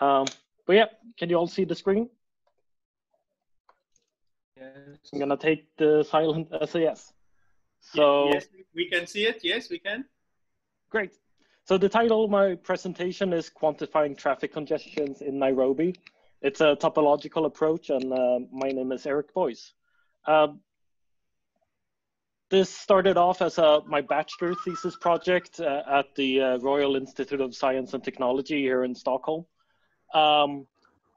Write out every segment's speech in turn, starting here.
Um, but yeah, can you all see the screen? Yes. I'm gonna take the silent as a yes. So yes, we can see it. Yes, we can. great. So the title of my presentation is quantifying traffic congestions in Nairobi. It's a topological approach, and uh, my name is Eric Bojs. Um, this started off as a, my bachelor thesis project uh, at the uh, Royal Institute of Science and Technology here in Stockholm. Um,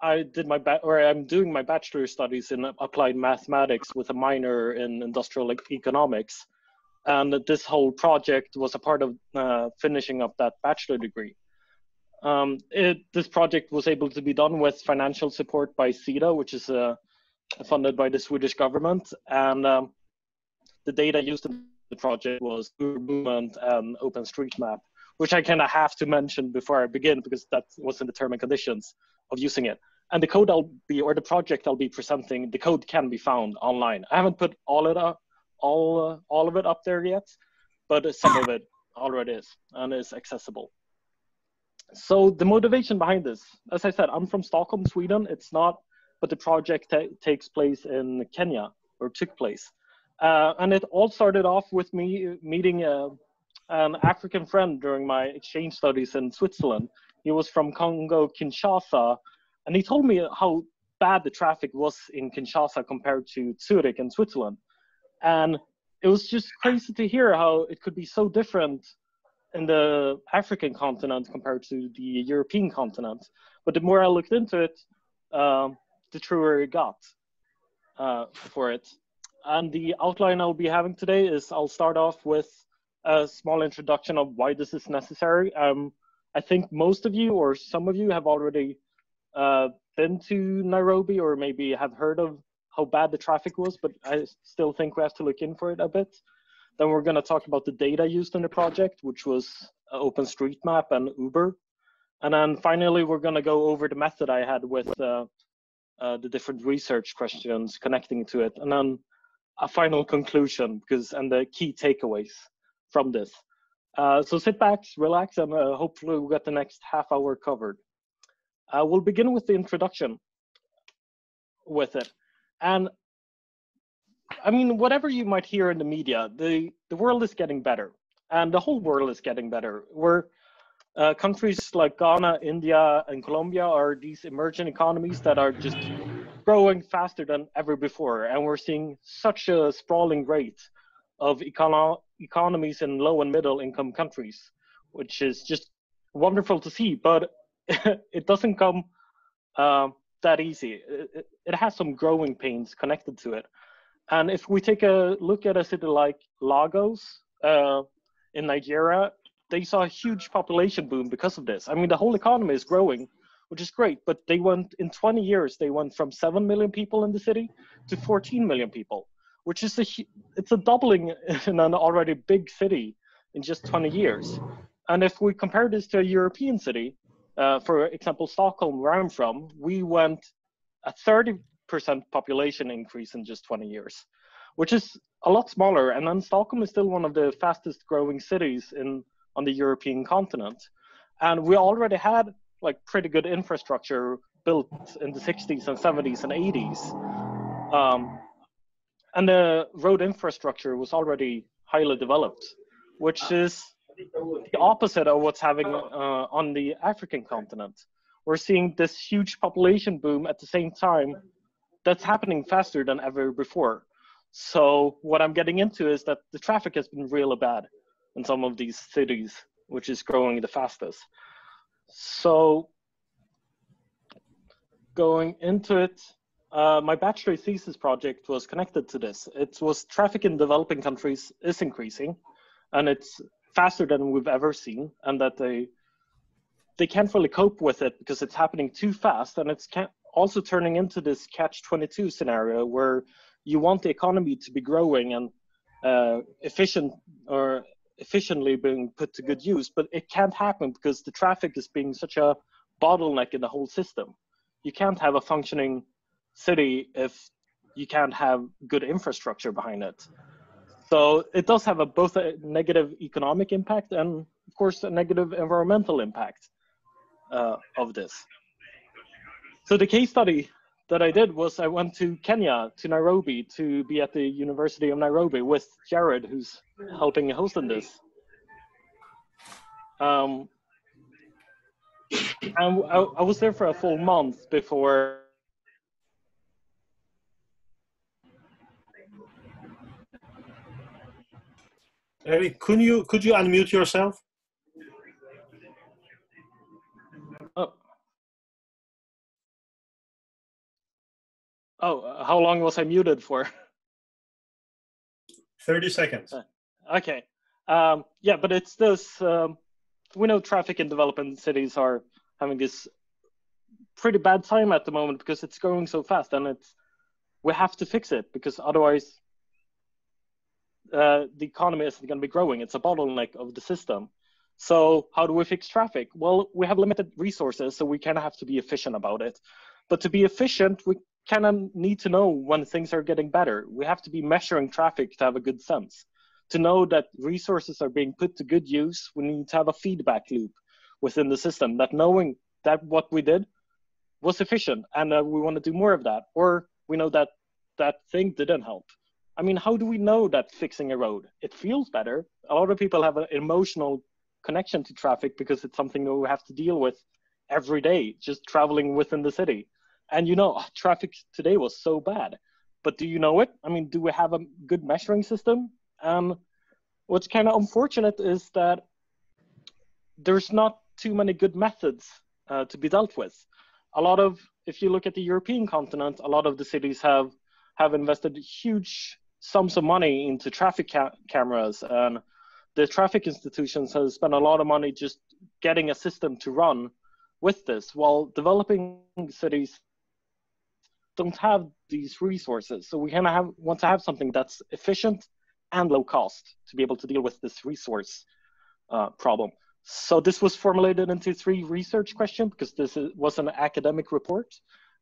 I did my ba- or I'm doing my bachelor studies in applied mathematics with a minor in industrial economics, and this whole project was a part of uh, finishing up that bachelor degree. Um, it, this project was able to be done with financial support by SIDA, which is uh, funded by the Swedish government, and um, the data used in the project was Movement and OpenStreetMap, which I kind of have to mention before I begin because that was in the term and conditions of using it. And the code I'll be, or the project I'll be presenting, the code can be found online. I haven't put all it up, all uh, all of it up there yet, but some of it already is and is accessible. So the motivation behind this, as I said, I'm from Stockholm, Sweden. It's not, but the project ta takes place in Kenya or took place. Uh, and it all started off with me meeting a, an African friend during my exchange studies in Switzerland. He was from Congo, Kinshasa, and he told me how bad the traffic was in Kinshasa compared to Zurich in Switzerland. And it was just crazy to hear how it could be so different in the African continent compared to the European continent. But the more I looked into it, um, the truer it got uh, for it. And the outline I'll be having today is I'll start off with a small introduction of why this is necessary. Um, I think most of you or some of you have already uh, been to Nairobi or maybe have heard of how bad the traffic was, but I still think we have to look in for it a bit. Then we're going to talk about the data used in the project, which was OpenStreetMap and Uber. And then finally, we're going to go over the method I had with uh, uh, the different research questions connecting to it. And then a final conclusion because and the key takeaways from this. Uh, so sit back, relax, and uh, hopefully we'll get the next half hour covered. Uh, we'll begin with the introduction with it. And I mean, whatever you might hear in the media, the, the world is getting better and the whole world is getting better. We're uh, countries like Ghana, India, and Colombia are these emerging economies that are just growing faster than ever before. And we're seeing such a sprawling rate of econo- economies in low and middle income countries, which is just wonderful to see. But it doesn't come uh, that easy. It, it, has some growing pains connected to it. And if we take a look at a city like Lagos uh, in Nigeria, they saw a huge population boom because of this. I mean, the whole economy is growing, which is great. But they went in 20 years, they went from 7 million people in the city to 14 million people, which is a it's a doubling in an already big city in just 20 years. And if we compare this to a European city, uh, for example, Stockholm, where I'm from, we went a 30% population increase in just 20 years, which is a lot smaller. And then Stockholm is still one of the fastest growing cities in on the European continent. And we already had like pretty good infrastructure built in the 60s and 70s and 80s. Um, and the road infrastructure was already highly developed, which is the opposite of what's having uh, on the African continent. We're seeing this huge population boom at the same time that's happening faster than ever before. So what I'm getting into is that the traffic has been really bad in some of these cities, which is growing the fastest. So going into it, uh, my bachelor thesis project was connected to this. It was traffic in developing countries is increasing, and it's faster than we've ever seen, and that they they can't really cope with it because it's happening too fast, and it's also turning into this catch-22 scenario where you want the economy to be growing and uh, efficient or efficiently being put to good use, but it can't happen because the traffic is being such a bottleneck in the whole system. You can't have a functioning city if you can't have good infrastructure behind it. So it does have a, both a negative economic impact and, of course, a negative environmental impact uh, of this. So the case study that I did was I went to Kenya, to Nairobi, to be at the University of Nairobi with Jared, who's helping host in this. Um, and I, I was there for a full month before Eric, could you could you unmute yourself? Oh. Oh, uh, how long was I muted for? 30 seconds. Okay. Um, yeah, but it's this. Um, we know traffic in developing cities are having this pretty bad time at the moment because it's growing so fast, and it's we have to fix it because otherwise uh, the economy isn't going to be growing. It's a bottleneck of the system. So how do we fix traffic? Well, we have limited resources, so we kind of have to be efficient about it. But to be efficient, we kind of need to know when things are getting better. We have to be measuring traffic to have a good sense. To know that resources are being put to good use, we need to have a feedback loop within the system. That knowing that what we did was efficient, and uh, we want to do more of that, or we know that that thing didn't help I mean, how do we know that fixing a road? It feels better. A lot of people have an emotional connection to traffic because it's something that we have to deal with every day, just traveling within the city. And you know, traffic today was so bad. But do you know it? I mean, do we have a good measuring system? Um, what's kind of unfortunate is that there's not too many good methods uh, to be dealt with. A lot of, if you look at the European continent, a lot of the cities have have invested huge sums of money into traffic ca- cameras and the traffic institutions have spent a lot of money just getting a system to run with this while developing cities don't have these resources. So we kind of have want to have something that's efficient and low cost to be able to deal with this resource uh, problem. So this was formulated into three research questions because this was an academic report.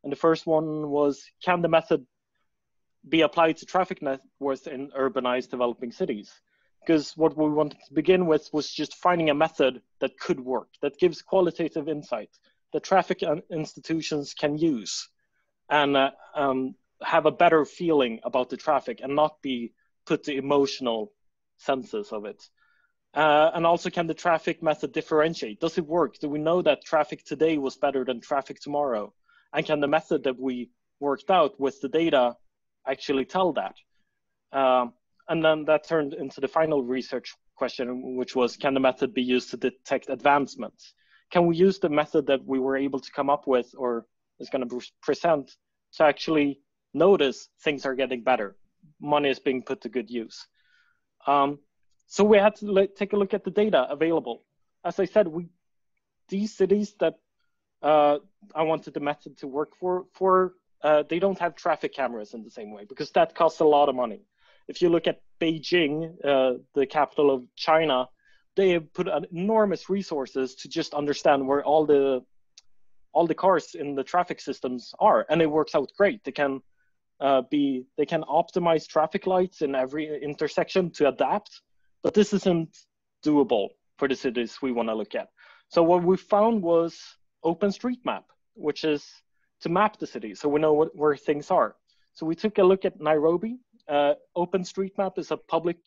And the first one was can the method be applied to traffic networks in urbanized developing cities. Because what we wanted to begin with was just finding a method that could work, that gives qualitative insight that traffic institutions can use and uh, um, have a better feeling about the traffic and not be put to emotional senses of it. Uh, and also, can the traffic method differentiate? Does it work? Do we know that traffic today was better than traffic tomorrow? And can the method that we worked out with the data actually tell that. Um, and then that turned into the final research question, which was can the method be used to detect advancements? Can we use the method that we were able to come up with or is going to present to actually notice things are getting better? Money is being put to good use. Um, so we had to take a look at the data available. As I said, we these cities that uh, I wanted the method to work for for uh, they don't have traffic cameras in the same way because that costs a lot of money. If you look at Beijing, uh, the capital of China, they have put enormous resources to just understand where all the all the cars in the traffic systems are, and it works out great. They can uh, be they can optimize traffic lights in every intersection to adapt, but this isn't doable for the cities we want to look at. So what we found was OpenStreetMap, which is to map the city so we know what, where things are. So we took a look at Nairobi. Uh, OpenStreetMap is a public,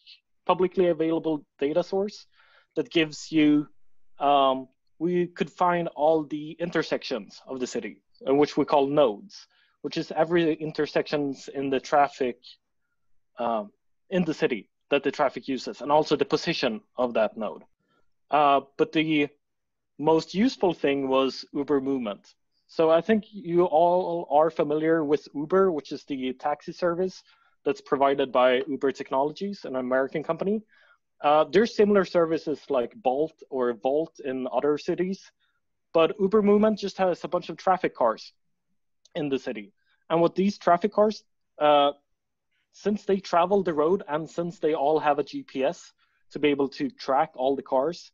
publicly available data source that gives you, um, we could find all the intersections of the city, which we call nodes, which is every intersections in the traffic um, in the city that the traffic uses, and also the position of that node. Uh, but the most useful thing was Uber movement. So I think you all are familiar with Uber, which is the taxi service that's provided by Uber Technologies, an American company. Uh, there's similar services like Bolt or Volt in other cities, but Uber Movement just has a bunch of traffic cars in the city. And with these traffic cars, uh, since they travel the road and since they all have a GPS to be able to track all the cars,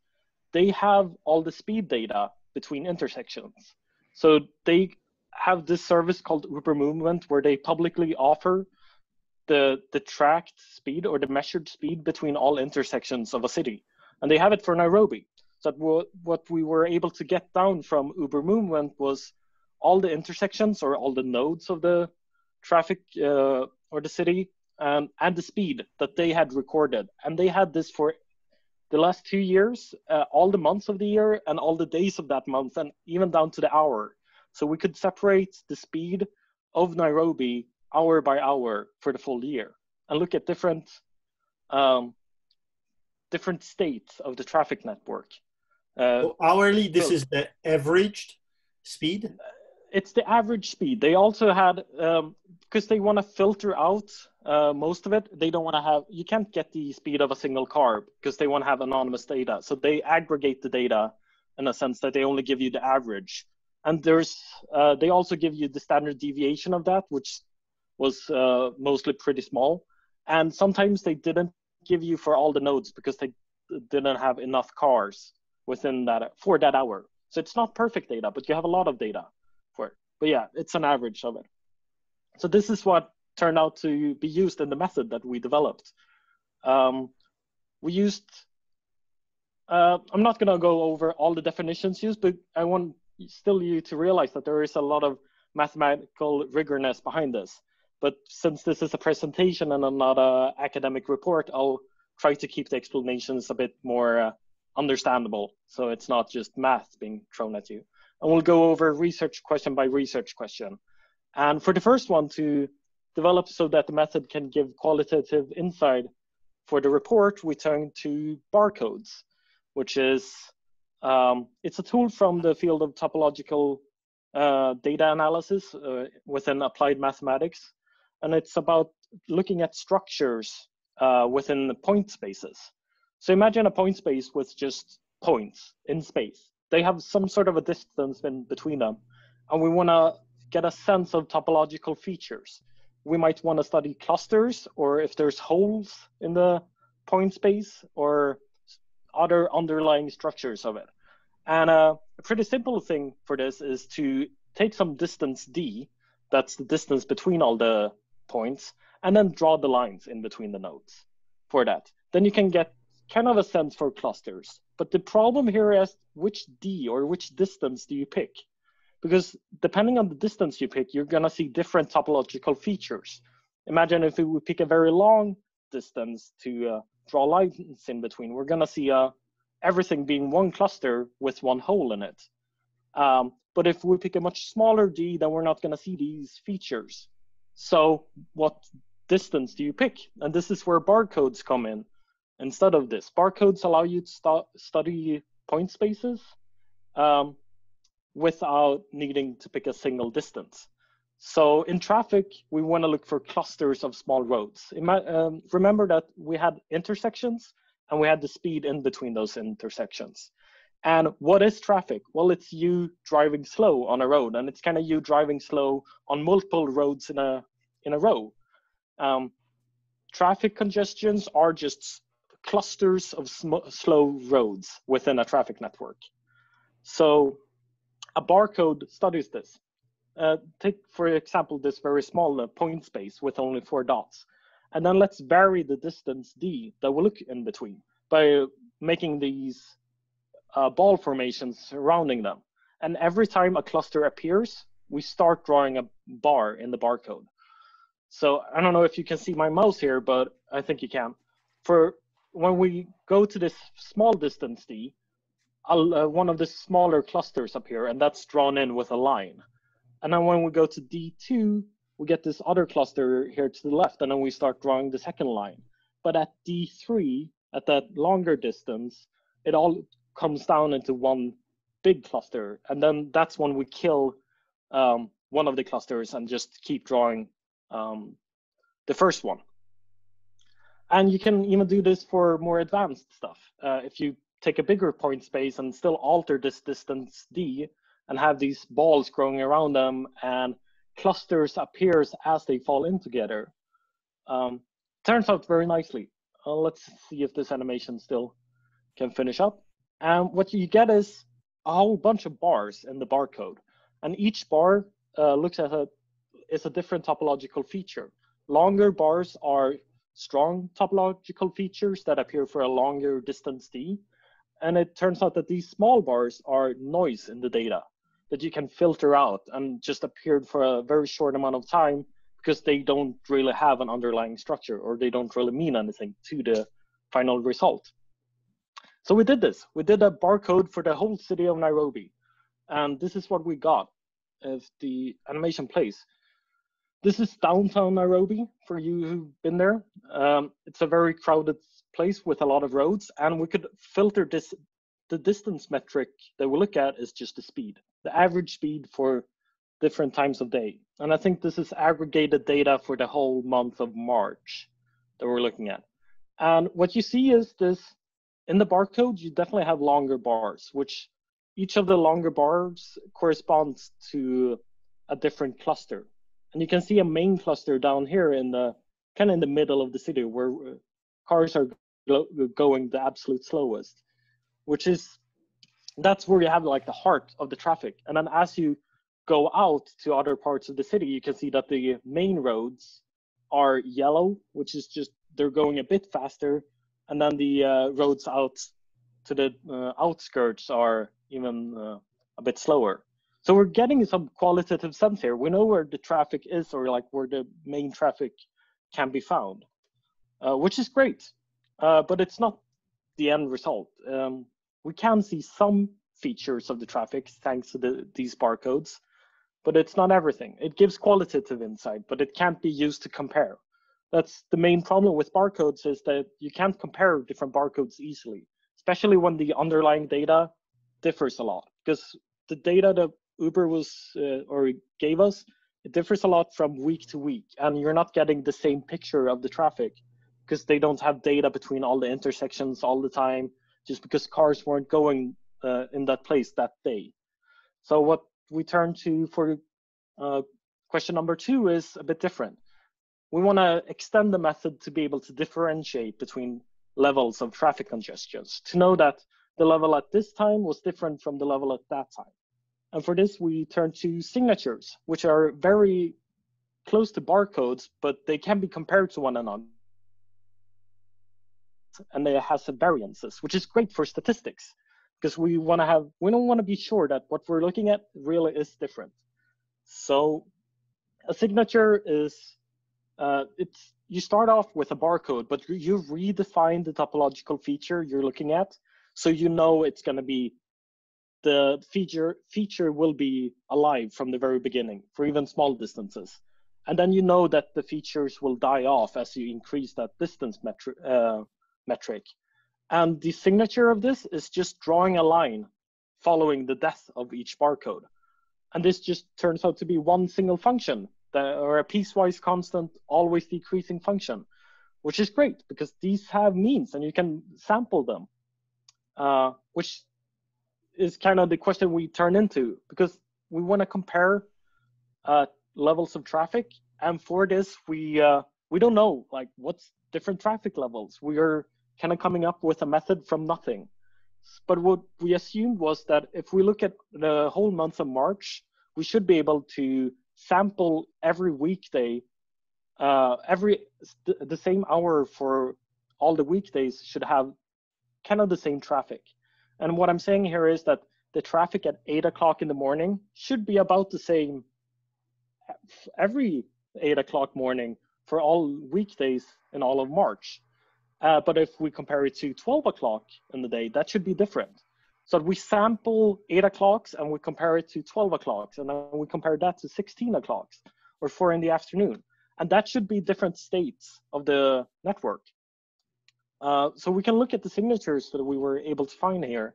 they have all the speed data between intersections. So they have this service called Uber Movement where they publicly offer the the tracked speed or the measured speed between all intersections of a city, and they have it for Nairobi. So what we were able to get down from Uber Movement was all the intersections or all the nodes of the traffic uh, or the city um, and the speed that they had recorded. And they had this for the last two years, uh, all the months of the year and all the days of that month, and even down to the hour. So we could separate the speed of Nairobi hour by hour for the full year and look at different um, different states of the traffic network. Uh, so hourly, this so, is the averaged speed? It's the average speed. They also had, because um, they want to filter out uh, most of it, they don't want to have, you can't get the speed of a single car because they want to have anonymous data. So they aggregate the data in a sense that they only give you the average. And there's, uh, they also give you the standard deviation of that, which was uh, mostly pretty small. And sometimes they didn't give you for all the nodes because they didn't have enough cars within that for that hour. So it's not perfect data, but you have a lot of data. But yeah, it's an average of it. So this is what turned out to be used in the method that we developed. Um, we used, uh, I'm not gonna go over all the definitions used, but I want still you to realize that there is a lot of mathematical rigorness behind this. But since this is a presentation and I'm not an academic report, I'll try to keep the explanations a bit more uh, understandable. So it's not just math being thrown at you. And we'll go over research question by research question. And for the first one to develop so that the method can give qualitative insight for the report, we turn to barcodes, which is, um, it's a tool from the field of topological uh, data analysis uh, within applied mathematics. And it's about looking at structures uh, within the point spaces. So imagine a point space with just points in space. They have some sort of a distance in between them. And we want to get a sense of topological features. We might want to study clusters or if there's holes in the point space or other underlying structures of it. And uh, a pretty simple thing for this is to take some distance d, that's the distance between all the points, and then draw the lines in between the nodes for that. Then you can get kind of a sense for clusters. But the problem here is which D or which distance do you pick? Because depending on the distance you pick, you're gonna see different topological features. Imagine if we pick a very long distance to uh, draw lines in between, we're gonna see uh, everything being one cluster with one hole in it. Um, but if we pick a much smaller D, then we're not gonna see these features. So what distance do you pick? And this is where barcodes come in. Instead of this, barcodes allow you to st study point spaces um, without needing to pick a single distance. So in traffic, we want to look for clusters of small roads. Um, remember that we had intersections and we had the speed in between those intersections. And what is traffic? Well, it's you driving slow on a road, and it's kind of you driving slow on multiple roads in a in a row. Um, traffic congestions are just clusters of slow roads within a traffic network. So a barcode studies this. Uh, take, for example, this very small uh, point space with only four dots. And then let's vary the distance d that we look in between by making these uh, ball formations surrounding them. And every time a cluster appears, we start drawing a bar in the barcode. So I don't know if you can see my mouse here, but I think you can. For when we go to this small distance d, uh, one of the smaller clusters appear, and that's drawn in with a line. And then when we go to D2, we get this other cluster here to the left, and then we start drawing the second line. But at D3, at that longer distance, it all comes down into one big cluster. And then that's when we kill um, one of the clusters and just keep drawing um, the first one. And you can even do this for more advanced stuff. Uh, if you take a bigger point space and still alter this distance d and have these balls growing around them and clusters appears as they fall in together. Um, turns out very nicely. Uh, let's see if this animation still can finish up. And what you get is a whole bunch of bars in the barcode. And each bar uh, looks at a, is a different topological feature. Longer bars are strong topological features that appear for a longer distance d. And it turns out that these small bars are noise in the data. that you can filter out and just appeared for a very short amount of time because they don't really have an underlying structure or they don't really mean anything to the final result. So we did this. We did a barcode for the whole city of Nairobi. And this is what we got as the animation plays. This is downtown Nairobi for you who've been there. Um, it's a very crowded place with a lot of roads, and we could filter this. The distance metric that we look at is just the speed, the average speed for different times of day. And I think this is aggregated data for the whole month of March that we're looking at. And what you see is this in the barcode, you definitely have longer bars, which each of the longer bars corresponds to a different cluster. And you can see a main cluster down here in the kind of in the middle of the city where uh, cars are going the absolute slowest, which is that's where you have like the heart of the traffic. And then as you go out to other parts of the city, you can see that the main roads are yellow, which is just they're going a bit faster, and then the uh, roads out to the uh, outskirts are even uh, a bit slower. So we're getting some qualitative sense here. We know where the traffic is, or like where the main traffic can be found, uh, which is great. Uh, but it's not the end result. Um, we can see some features of the traffic thanks to the, these barcodes, but it's not everything. It gives qualitative insight, but it can't be used to compare. That's the main problem with barcodes is that you can't compare different barcodes easily, especially when the underlying data differs a lot. Because the data that Uber was uh, or gave us, it differs a lot from week to week, and you're not getting the same picture of the traffic because they don't have data between all the intersections all the time, just because cars weren't going uh, in that place that day. So what we turn to for uh, question number two is a bit different. We want to extend the method to be able to differentiate between levels of traffic congestions, to know that the level at this time was different from the level at that time. And for this, we turn to signatures, which are very close to barcodes, but they can be compared to one another. And they have some variances, which is great for statistics because we want to have we don't want to be sure that what we're looking at really is different so a signature is uh, it's you start off with a barcode but you redefine the topological feature you're looking at so you know it's going to be the feature feature will be alive from the very beginning for even small distances and then you know that the features will die off as you increase that distance metri uh, metric and the signature of this is just drawing a line following the death of each barcode. And this just turns out to be one single function that or a piecewise constant, always decreasing function, which is great because these have means and you can sample them, uh, which is kind of the question we turn into because we want to compare uh, levels of traffic. And for this, we uh, we don't know like what's different traffic levels. We are kind of coming up with a method from nothing. But what we assumed was that if we look at the whole month of March, we should be able to sample every weekday, uh, every the same hour for all the weekdays should have kind of the same traffic. And what I'm saying here is that the traffic at eight o'clock in the morning should be about the same every eight o'clock morning for all weekdays in all of March. Uh, but if we compare it to 12 o'clock in the day, that should be different. So we sample 8 o'clocks and we compare it to 12 o'clocks, and then we compare that to 16 o'clocks or 4 in the afternoon. And that should be different states of the network. Uh, so we can look at the signatures that we were able to find here.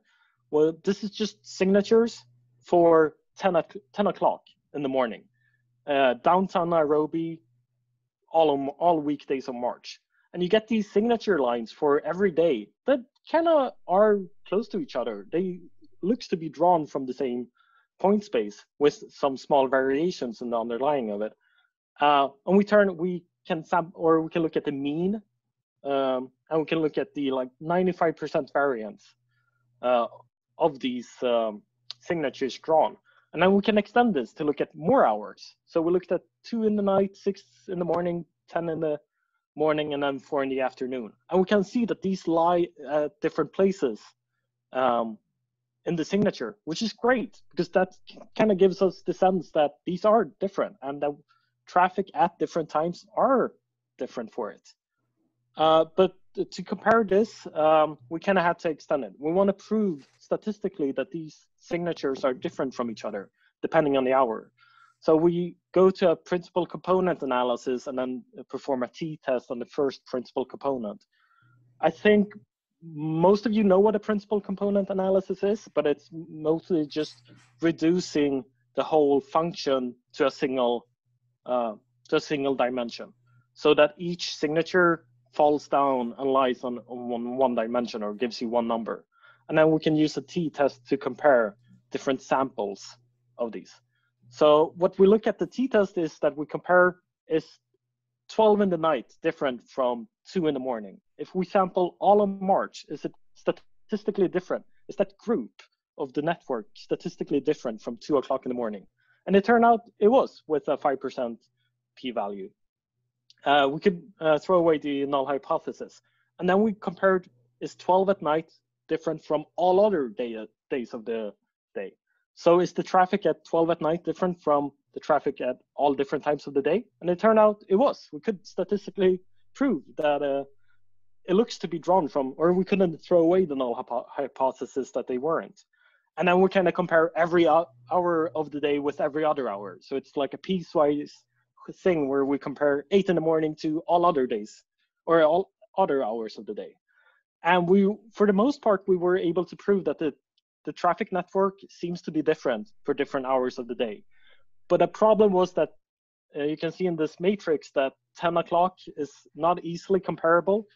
Well, this is just signatures for 10, 10 o'clock in the morning. Uh, downtown Nairobi, all, all weekdays of March and you get these signature lines for every day that kind of are close to each other. They looks to be drawn from the same point space with some small variations in the underlying of it. Uh, and we turn, we can sample, or we can look at the mean, um, and we can look at the like 95% variance uh, of these um, signatures drawn. And then we can extend this to look at more hours. So we looked at two in the night, six in the morning, 10 in the morning and then four in the afternoon. And we can see that these lie at different places um, in the signature, which is great because that kind of gives us the sense that these are different and that traffic at different times are different for it. Uh, but to compare this, um, we kind of had to extend it. We want to prove statistically that these signatures are different from each other depending on the hour. So we go to a principal component analysis and then perform a t-test on the first principal component. I think most of you know what a principal component analysis is, but it's mostly just reducing the whole function to a single uh, to a single dimension, so that each signature falls down and lies on, on one, dimension or gives you one number. And then we can use a t-test to compare different samples of these. So what we look at the t-test is that we compare is 12 in the night different from 2 in the morning? If we sample all of March, is it statistically different? Is that group of the network statistically different from 2 o'clock in the morning? And it turned out it was with a 5% p-value. Uh, we could uh, throw away the null hypothesis. And then we compared is 12 at night different from all other day, days of the day? So is the traffic at 12 at night different from the traffic at all different times of the day? And it turned out it was. We could statistically prove that uh, it looks to be drawn from, or we couldn't throw away the null hypo hypothesis that they weren't. And then we kind of compare every hour of the day with every other hour. So it's like a piecewise thing where we compare eight in the morning to all other days or all other hours of the day. And we, for the most part, we were able to prove that the, the traffic network seems to be different for different hours of the day. But the problem was that uh, you can see in this matrix that 10 o'clock is not easily comparable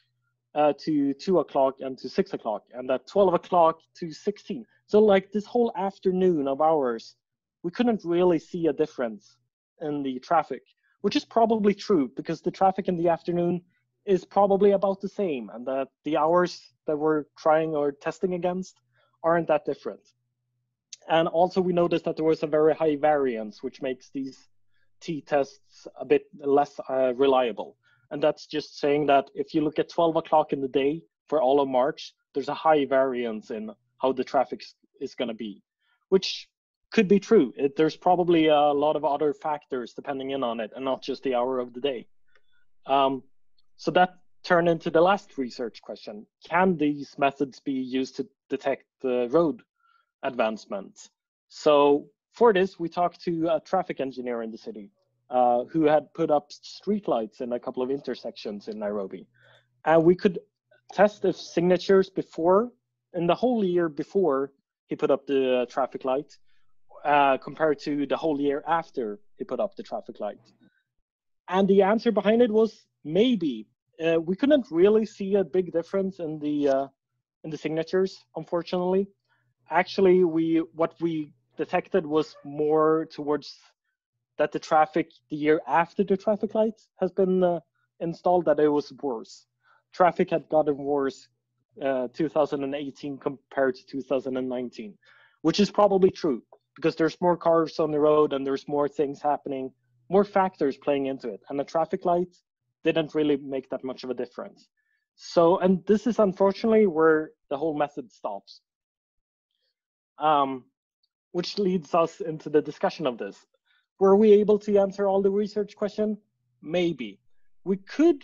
uh, to 2 o'clock and to 6 o'clock, and that 12 o'clock to 16. So, like this whole afternoon of hours, we couldn't really see a difference in the traffic which is probably true because the traffic in the afternoon is probably about the same and that the hours that we're trying or testing against aren't that different. And also we noticed that there was a very high variance, which makes these t-tests a bit less uh, reliable. And that's just saying that if you look at 12 o'clock in the day for all of March, there's a high variance in how the traffic is going to be, which could be true. It, there's probably a lot of other factors depending in on it, and not just the hour of the day. Um, so that turned into the last research question: Can these methods be used to detect the road advancement? So for this, we talked to a traffic engineer in the city uh, who had put up streetlights in a couple of intersections in Nairobi, and we could test if signatures before in the whole year before he put up the traffic light uh, compared to the whole year after he put up the traffic light? And the answer behind it was maybe. Uh, we couldn't really see a big difference in the uh, in the signatures, unfortunately. Actually, we what we detected was more towards that the traffic the year after the traffic light has been uh, installed that it was worse. Traffic had gotten worse uh, 2018 compared to 2019, which is probably true because there's more cars on the road and there's more things happening, more factors playing into it. And the traffic lights didn't really make that much of a difference. So, and this is unfortunately where the whole method stops. Um, which leads us into the discussion of this. Were we able to answer all the research question? Maybe. We could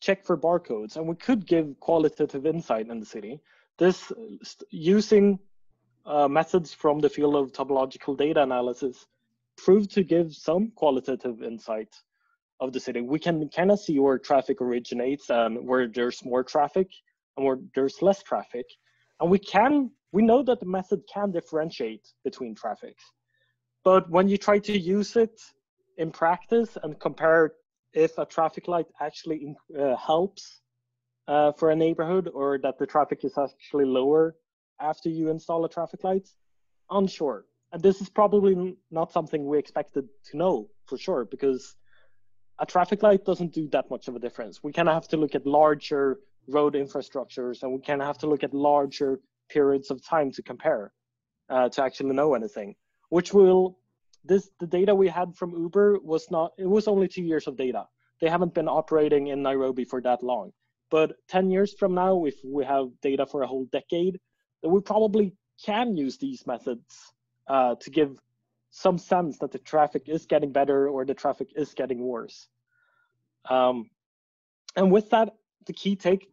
check for barcodes and we could give qualitative insight in the city. This using uh, methods from the field of topological data analysis proved to give some qualitative insight of the city. We can kind of see where traffic originates and where there's more traffic and where there's less traffic. And we can, we know that the method can differentiate between traffics. But when you try to use it in practice and compare if a traffic light actually uh, helps uh, for a neighborhood or that the traffic is actually lower after you install a traffic light? Unsure. And this is probably not something we expected to know for sure because a traffic light doesn't do that much of a difference. We kind of have to look at larger road infrastructures and we kind of have to look at larger periods of time to compare uh, to actually know anything, which will this the data we had from Uber was not it was only two years of data. They haven't been operating in Nairobi for that long. But 10 years from now, if we have data for a whole decade, we probably can use these methods uh, to give some sense that the traffic is getting better or the traffic is getting worse. Um, and with that, the key take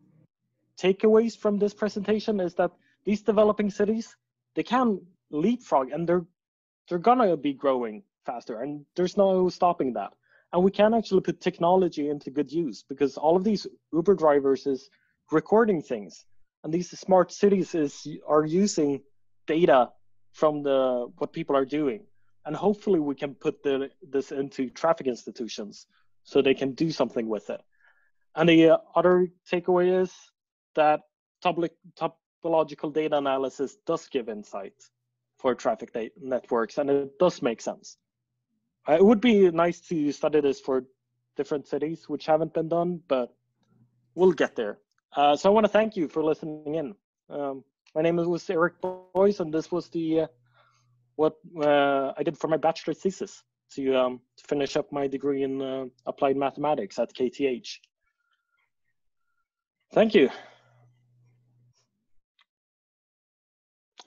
takeaways from this presentation is that these developing cities they can leapfrog and they're they're gonna be growing faster and there's no stopping that and we can actually put technology into good use because all of these uber drivers is recording things and these smart cities is are using data from the what people are doing. And hopefully we can put the, this into traffic institutions so they can do something with it. And the other takeaway is that topological data analysis does give insight for traffic networks and it does make sense. Uh, it would be nice to study this for different cities which haven't been done, but we'll get there. Uh, so I want to thank you for listening in. Um, my name was Eric Bojs, and this was the uh, what uh, I did for my bachelor thesis to, um, to finish up my degree in uh, applied mathematics at KTH. Thank you.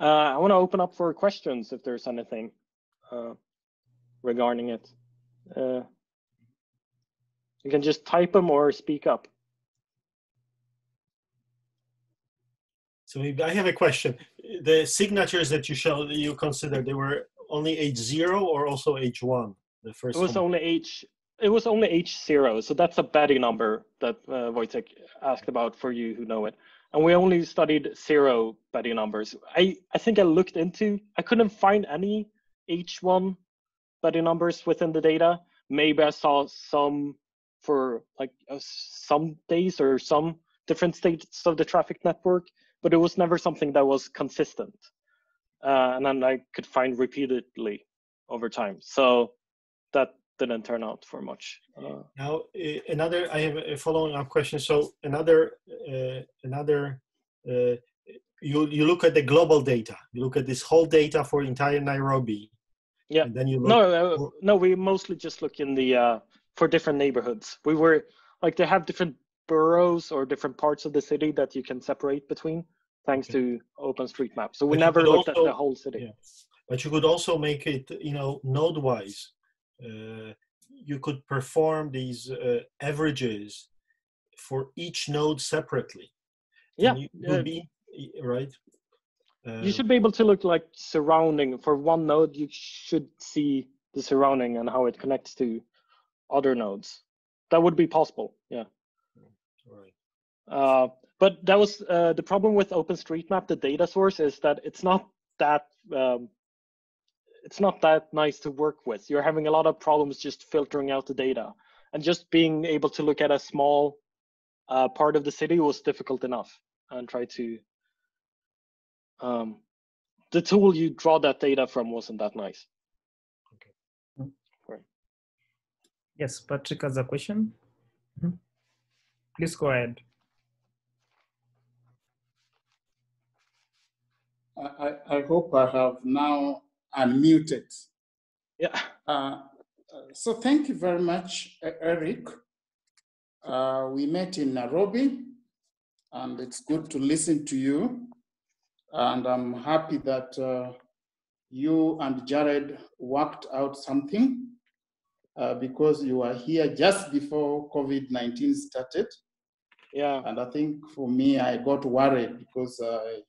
Uh, I want to open up for questions if there's anything regarding it. You can just type them or speak up. So I have a question. The signatures that you showed, you consider they were only H0 or also H1? The first. It was one? only H. It was only H0, so that's a Betti number that uh, Wojtek asked about for you who know it. And we only studied zero Betti numbers. I, I think I looked into, I couldn't find any H1 Betti numbers within the data. Maybe I saw some for like uh, some days or some different states of the traffic network, but it was never something that was consistent. Uh, and then I could find repeatedly over time. So that didn't turn out for much. Uh, now, another, I have a following up question. So another, uh, another, uh, you, you look at the global data, you look at this whole data for entire Nairobi, yeah. And then you look no, uh, no, we mostly just look in the uh, for different neighborhoods. We were like they have different boroughs or different parts of the city that you can separate between thanks okay. to OpenStreetMap. So we but never looked also, at the whole city. Yeah. But you could also make it, you know, node wise. Uh, you could perform these uh, averages for each node separately. Yeah. You, be, right you should be able to look like surrounding for one node. You should see the surrounding and how it connects to other nodes. That would be possible. Yeah. Right. But that was uh, the problem with OpenStreetMap. The data source is that it's not that um, it's not that nice to work with. You're having a lot of problems just filtering out the data, and just being able to look at a small uh, part of the city was difficult enough. And try to um, the tool you draw that data from wasn't that nice. Okay. Right. Yes, Patrick has a question. Mm-hmm. Please go ahead. I, I hope I have now unmuted. Yeah. Uh, so thank you very much, Eric. Uh, we met in Nairobi, and it's good to listen to you. And I'm happy that uh, you and Jared worked out something uh, because you were here just before COVID 19 started. Yeah. And I think for me, I got worried because uh,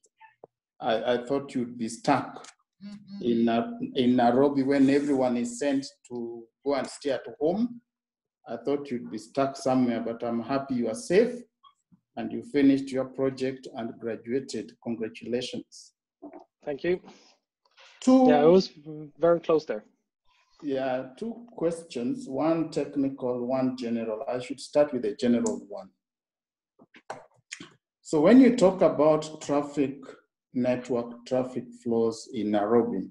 I, I thought you'd be stuck mm-hmm. in, uh, in Nairobi when everyone is sent to go and stay at home. I thought you'd be stuck somewhere, but I'm happy you are safe and you finished your project and graduated. Congratulations. Thank you. Two, yeah, it was very close there. Yeah, two questions, one technical, one general. I should start with the general one. So when you talk about traffic network, traffic flows in Nairobi,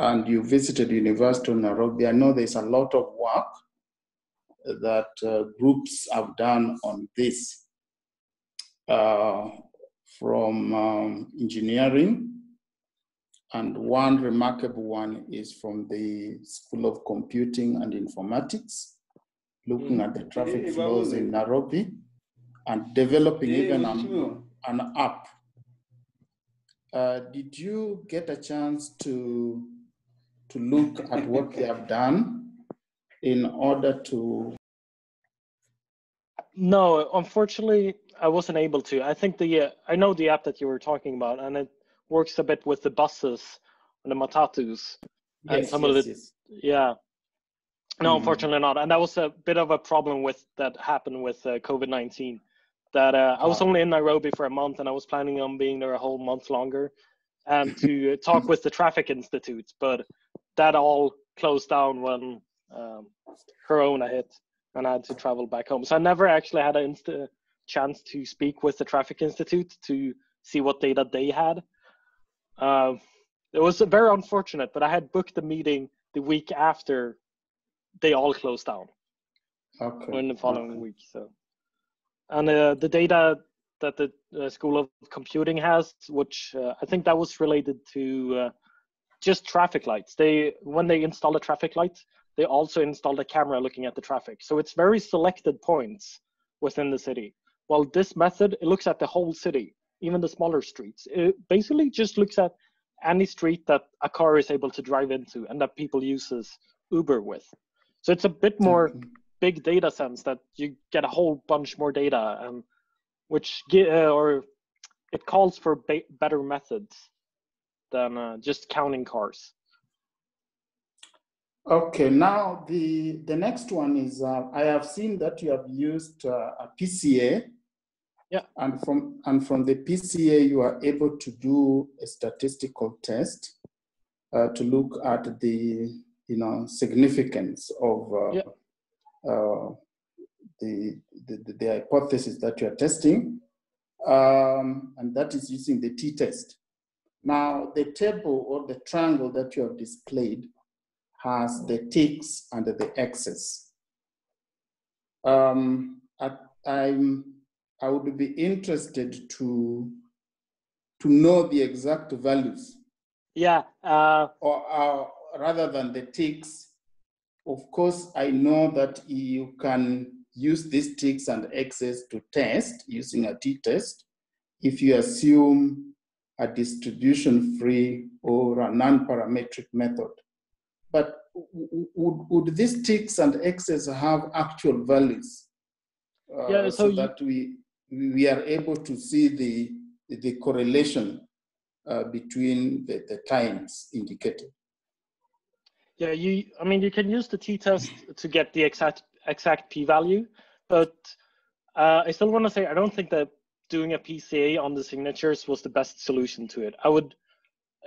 and you visited University of Nairobi, I know there's a lot of work that uh, groups have done on this uh, from um, engineering. And one remarkable one is from the School of Computing and Informatics, looking at the traffic flows in Nairobi and developing even an, an app uh, did you get a chance to to look at what they have done in order to? No, unfortunately, I wasn't able to. I think the uh, I know the app that you were talking about, and it works a bit with the buses and the matatus and Yes, some yes, of the yes. yeah. No, Mhm. unfortunately not, and that was a bit of a problem with that happened with uh, COVID nineteen. That uh, I was only in Nairobi for a month, and I was planning on being there a whole month longer, and to talk with the traffic institute, but that all closed down when um, Corona hit, and I had to travel back home. So I never actually had an insta- chance to speak with the traffic institute to see what data they had. Uh, it was very unfortunate, but I had booked the meeting the week after they all closed down Okay. in the following okay. week. So, and uh, the data that the uh, School of Computing has, which uh, I think that was related to uh, just traffic lights. They when they install a traffic light, they also install a camera looking at the traffic. So it's very selected points within the city. While this method, it looks at the whole city, even the smaller streets. It basically just looks at any street that a car is able to drive into and that people uses Uber with. So it's a bit more. Big data sense that you get a whole bunch more data and which uh, or it calls for better methods than uh, just counting cars Okay, now the the next one is uh, I have seen that you have used uh, a PCA. Yeah. And from and from the PCA you are able to do a statistical test uh, to look at the you know significance of uh, Yeah. Uh, the, the the hypothesis that you are testing, um, and that is using the t-test. Now the table or the triangle that you have displayed has the ticks and the x's. Um, I, I'm, I would be interested to, to know the exact values, yeah uh, or uh, rather than the ticks. Of course, I know that you can use these ticks and x's to test using a t-test if you assume a distribution-free or a non-parametric method. But would, would these ticks and x's have actual values? uh, Yeah, so so you- that we, we are able to see the, the correlation uh, between the, the times indicated. Yeah you i mean you can use the t-test to get the exact exact p-value but uh, i still want to say i don't think that doing a pca on the signatures was the best solution to it. I would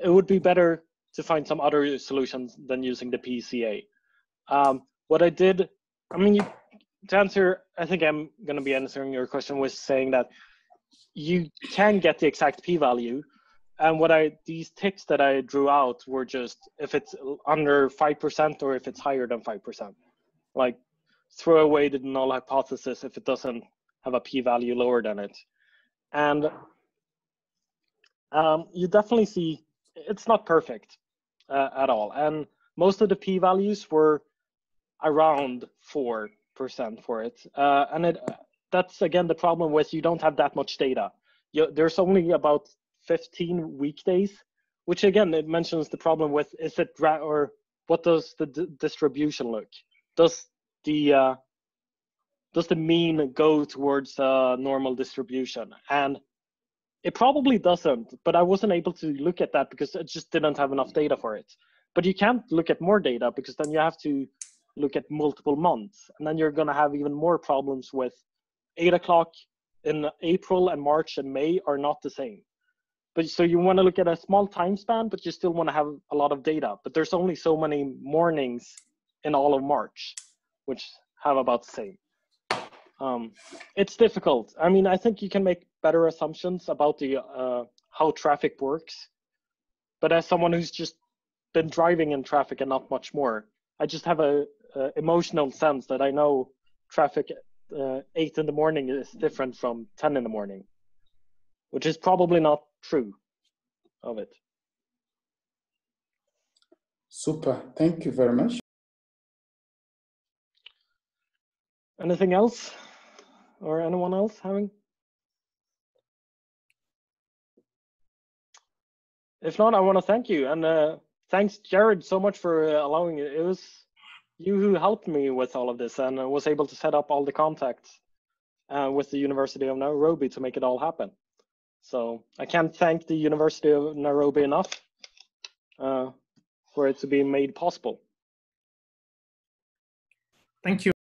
it would be better to find some other solutions than using the pca um, what i did i mean you, to answer i think i'm going to be answering your question with saying that you can get the exact p-value and what i these ticks that i drew out were just if it's under 5% or if it's higher than 5% like throw away the null hypothesis if it doesn't have a p-value lower than it. And um, you definitely see it's not perfect uh, at all. And most of the p-values were around 4% for it. Uh, and it that's again the problem with you don't have that much data. You, there's only about 15 weekdays, which again it mentions the problem with is it ra- or what does the d- distribution look? Does the uh, does the mean go towards a normal distribution? And it probably doesn't, but I wasn't able to look at that because I just didn't have enough data for it. But you can't look at more data because then you have to look at multiple months, and then you're gonna have even more problems with eight o'clock in April and March and May are not the same. But so you want to look at a small time span, but you still want to have a lot of data. But there's only so many mornings in all of March, which have about the same. Um, it's difficult. I mean, I think you can make better assumptions about the uh, how traffic works. But as someone who's just been driving in traffic and not much more, I just have a, a emotional sense that I know traffic uh, eight in the morning is different from ten in the morning, which is probably not true of it. Super. Thank you very much. Anything else? Or anyone else having? If not, I want to thank you. And uh, thanks, Jared, so much for uh, allowing it. It was you who helped me with all of this and uh, was able to set up all the contacts uh, with the University of Nairobi to make it all happen. So I can't thank the University of Nairobi enough uh, for it to be made possible. Thank you.